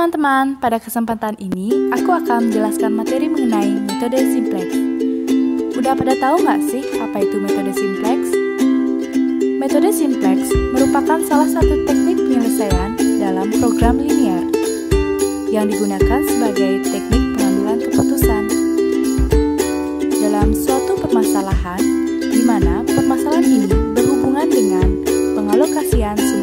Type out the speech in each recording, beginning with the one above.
teman-teman, pada kesempatan ini aku akan menjelaskan materi mengenai metode simplex. Udah pada tahu nggak sih apa itu metode simplex? Metode simplex merupakan salah satu teknik penyelesaian dalam program linear yang digunakan sebagai teknik pengambilan keputusan. Dalam suatu permasalahan, di mana permasalahan ini berhubungan dengan pengalokasian sumber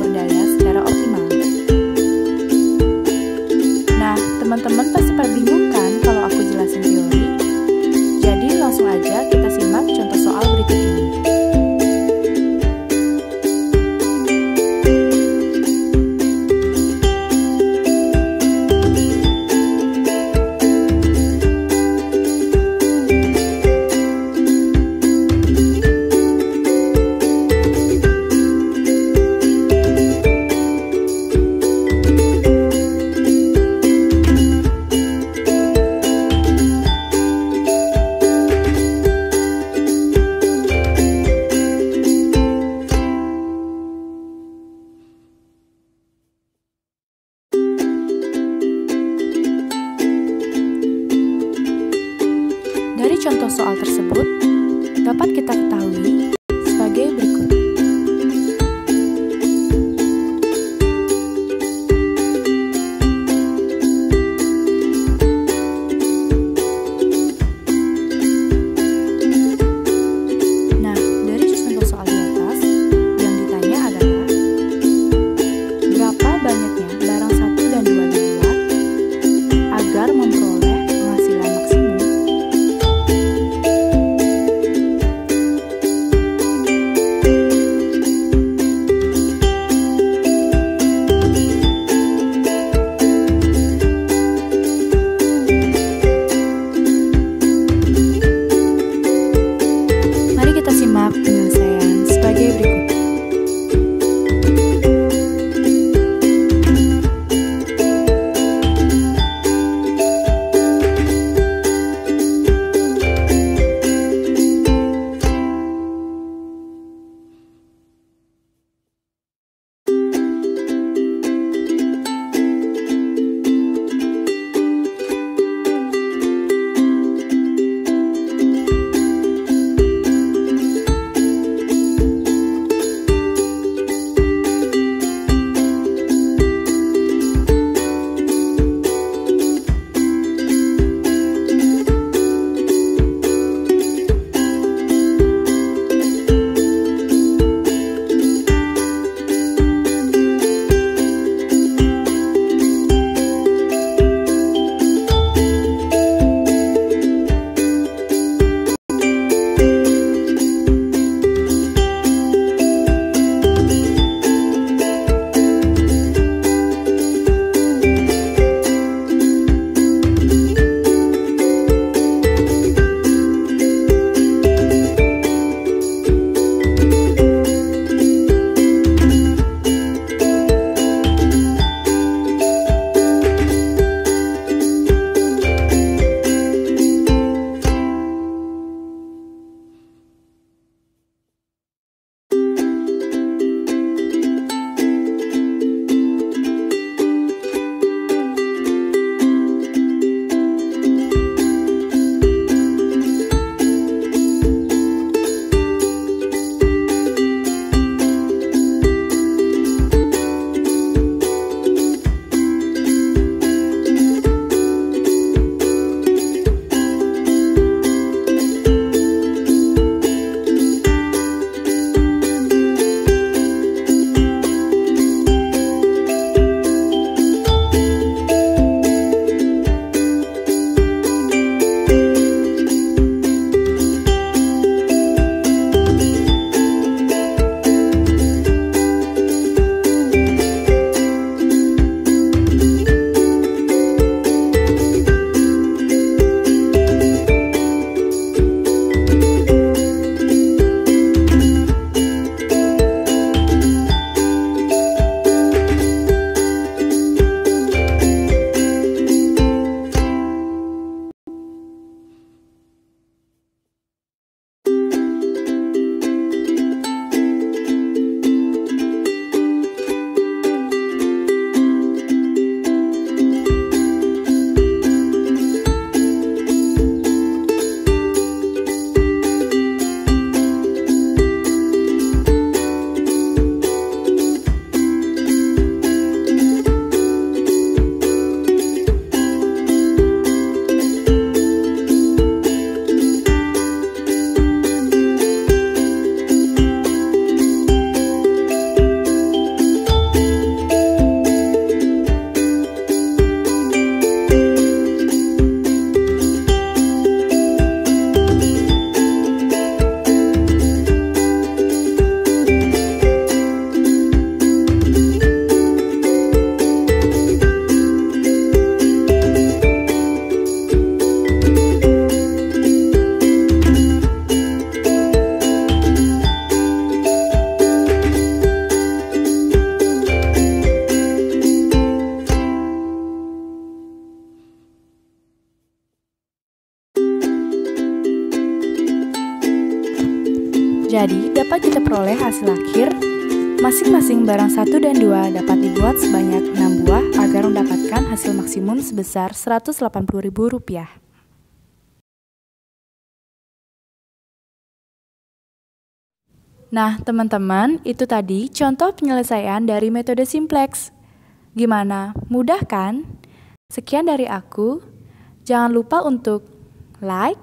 Soal tersebut, dapat kita ketahui memperoleh hasil akhir, masing-masing barang 1 dan 2 dapat dibuat sebanyak 6 buah agar mendapatkan hasil maksimum sebesar Rp180.000. Nah, teman-teman, itu tadi contoh penyelesaian dari metode simplex. Gimana? Mudah kan? Sekian dari aku. Jangan lupa untuk like,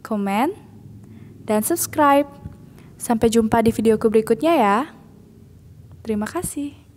comment, dan subscribe. Sampai jumpa di videoku berikutnya ya. Terima kasih.